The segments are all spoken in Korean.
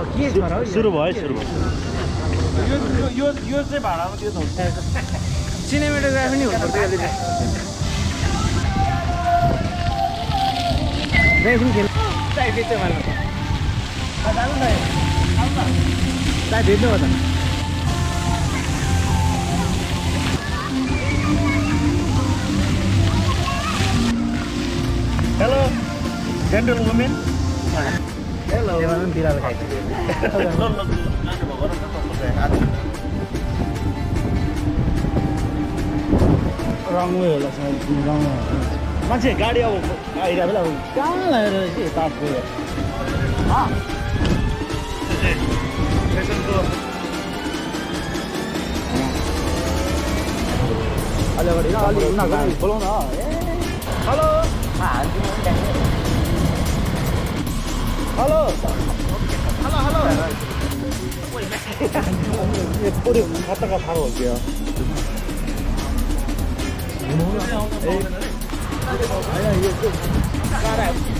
सुरु भयो सुरु भयो यो चाहिँ भाडामा त्यो सिनेमेटोग्राफी नै हुनुपर्छ यसले चाहिँ बेच्यो मार्नु चाहे भेट्नु हो त Hello, gentlewomen. Rong bir là sao? Rong way lah, wrong cá đi gadi Ai gadi dah bela. Kau lah, si tak boleh. Ah. Macam tu. Alah, kau ni nak, kau ni nak, kau ni bolong lah. 뿌리 갔다가 바로 올게요. 아니야, 이게 좀 깔아요.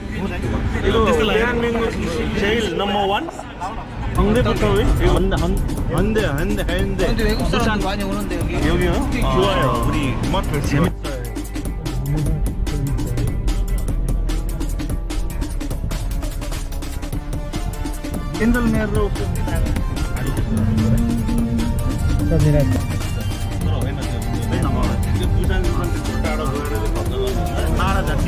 ಇದು jail number one 한대 가까이? 한대 한대 한대 한대 근데 외국 사람 많이 오는데 여기? 여기요? 아, 좋아요. 우리 음악을 재밌어요. 인들메로 부산 사람들 따라 보여야 되는 거